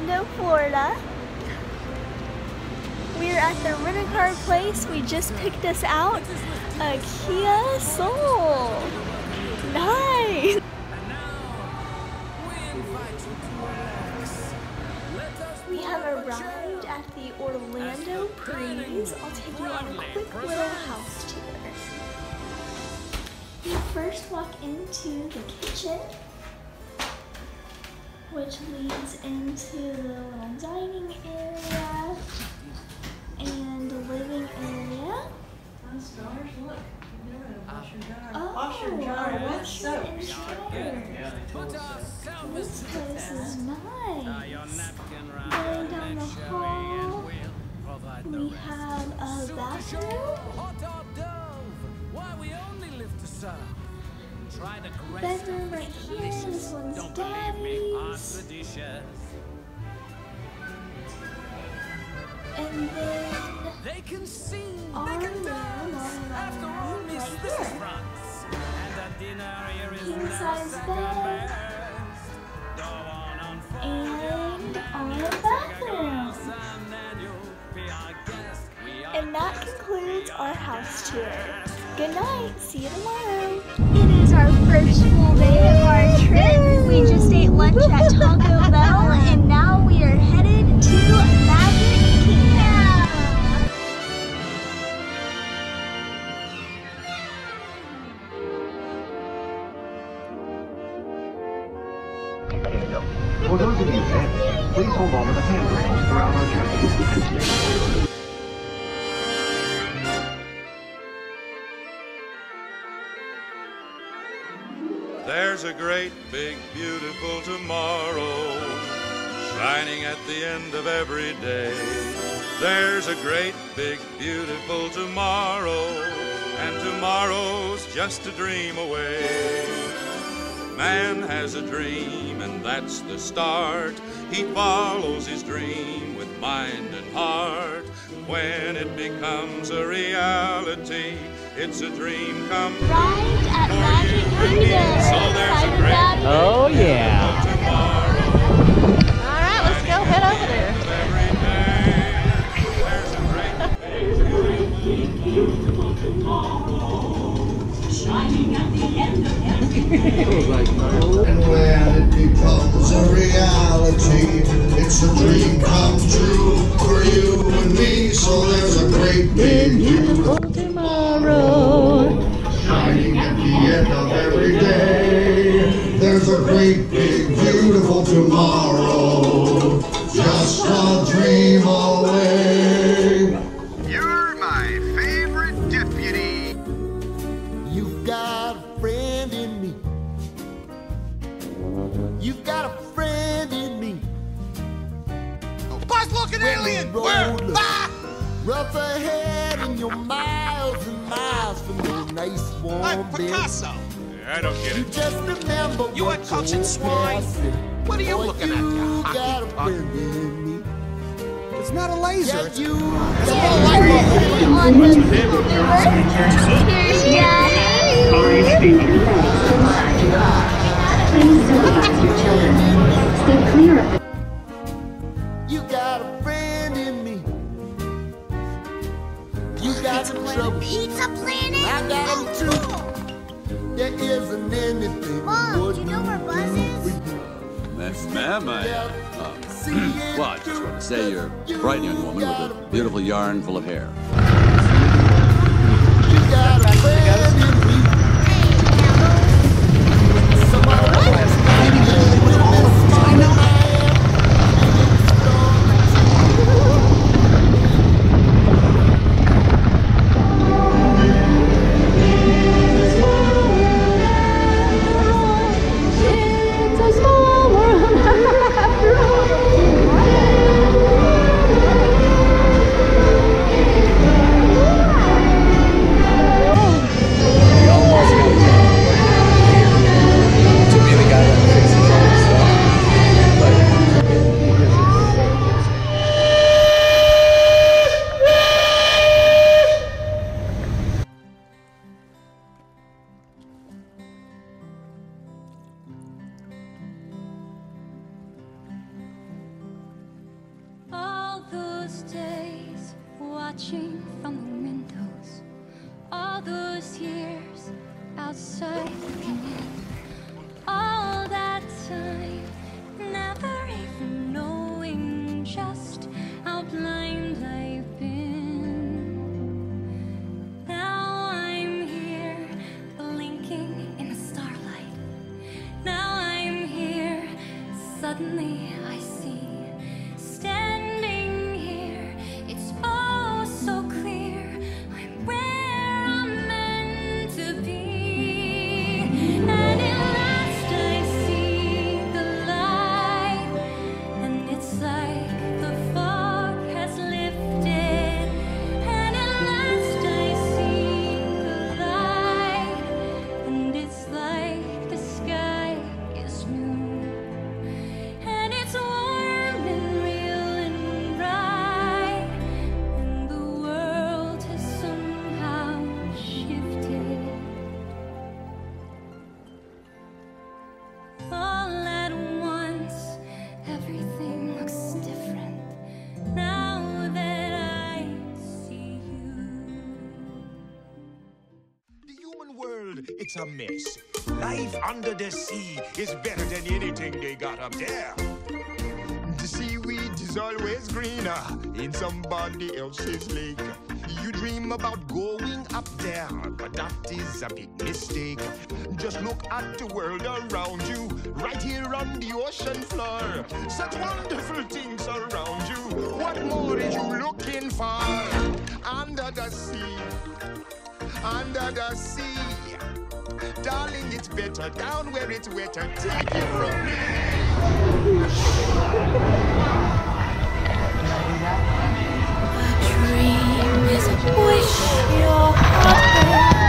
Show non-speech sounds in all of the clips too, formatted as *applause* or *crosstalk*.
Orlando, Florida. We're at the rent-a-car place. We just picked us out a Kia Soul. Nice. We have arrived at the Orlando Breeze. I'll take you on a quick little house tour. We first walk into the kitchen which leads into the little dining area and the living area. Oh, washer and dryer. This place is nice. Going down the hall, we have a bathroom, bedroom right here. This one's daddy's. And then They can see they can dance. After all, right this here. France. And a dinner here is King size bed. and our bathroom. and then you'll be our guest. We are And that concludes our house tour. Good night. See you tomorrow. First full day of our trip. We just ate lunch at Taco There's a great, big, beautiful tomorrow shining at the end of every day. There's a great, big, beautiful tomorrow, and tomorrow's just a dream away. Man has a dream, and that's the start. He follows his dream with mind and heart. When it becomes a reality, it's a dream come true. Arrived at Magic you and me. Kingdom. So there's a great. Oh yeah. All right, let's go head over there. Every day, there's *laughs* a great And when it becomes a reality, it's a dream come true for you and me. So there's a great big great big beautiful tomorrow, remember You what uncultured your swine. past said. What are you Boy, looking at, you you hockey got a puck? friend in me. It's not a laser. Yeah, It's you On the Cheers, Daddy. You You're a bright young woman with a beautiful yarn full of hair. Outside looking in, all that time never even knowing just how blind I've been. Now I'm here blinking in the starlight. Now I'm here, suddenly I see. It's a mess. Life under the sea is better than anything they got up there. The seaweed is always greener in somebody else's lake. You dream about going up there, but that is a big mistake. Just look at the world around you, right here on the ocean floor. Such wonderful things around you. What more are you looking for? Under the sea, under the sea. Darling, it's better down where it's wetter. Take it from me. dream is a wish your heart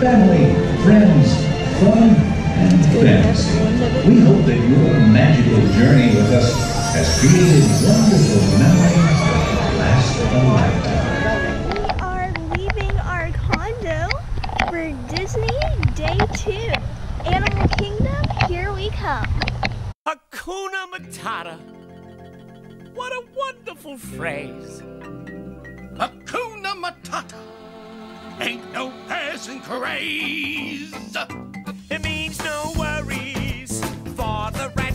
family, friends, fun, and oh, fantasy. We hope that your magical journey with us has created wonderful memories that will last a lifetime. We are leaving our condo for Disney Day 2. Animal Kingdom, here we come. Hakuna Matata. What a wonderful phrase. Hakuna Matata. Ain't no passing craze. It means no worries for the rest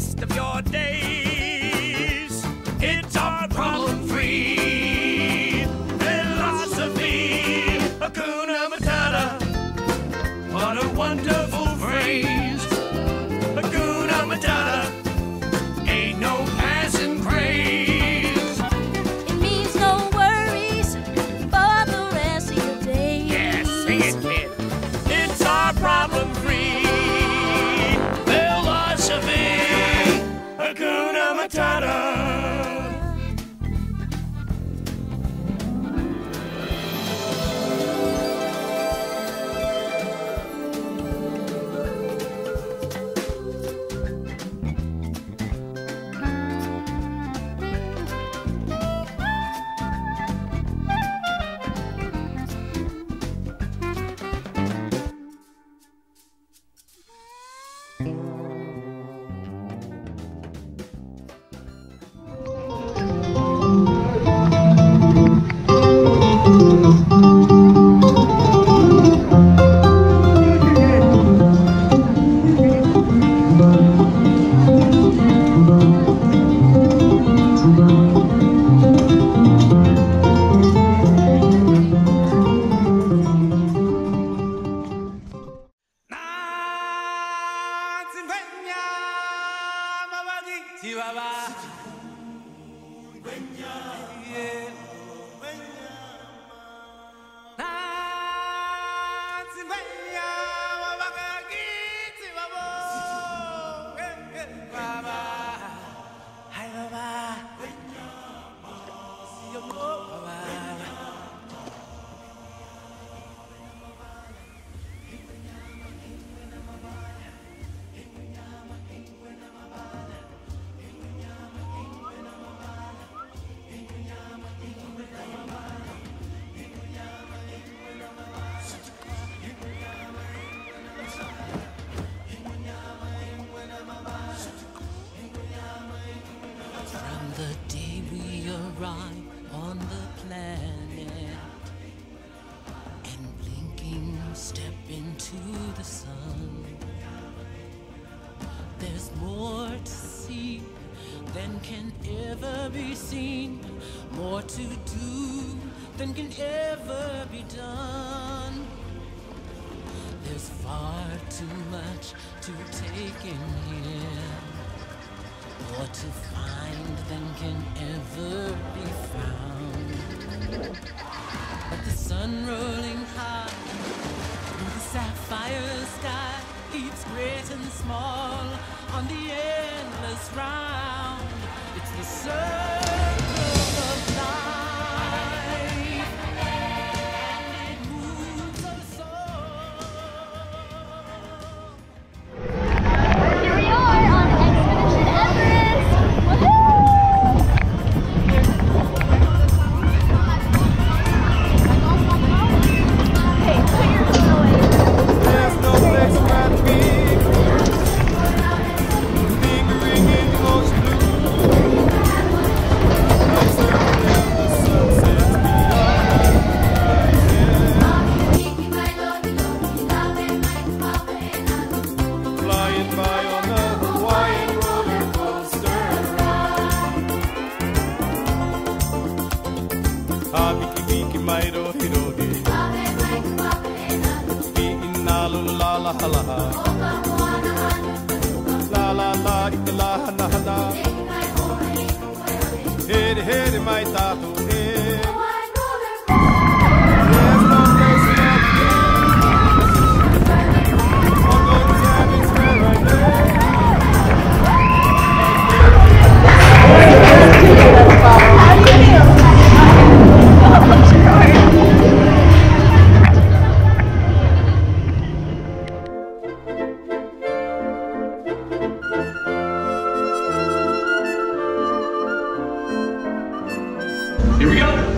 ngaba yeah. than can ever be done. There's far too much to take in here, more to find than can ever be found. But the sun rolling high in the sapphire sky keeps great and small on the endless round. It's the sun. la la la ilaha la la Here we go.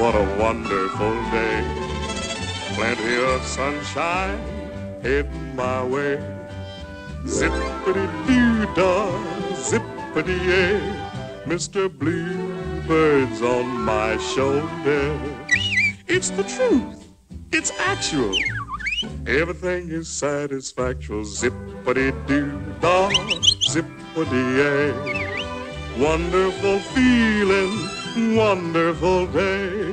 What a wonderful day. Plenty of sunshine heading my way. Zippity doo da, zippity yay. Mr. Bluebird's on my shoulder. It's the truth. It's actual. Everything is satisfactual. Zippity doo da, zippity yay. Wonderful feeling, wonderful day.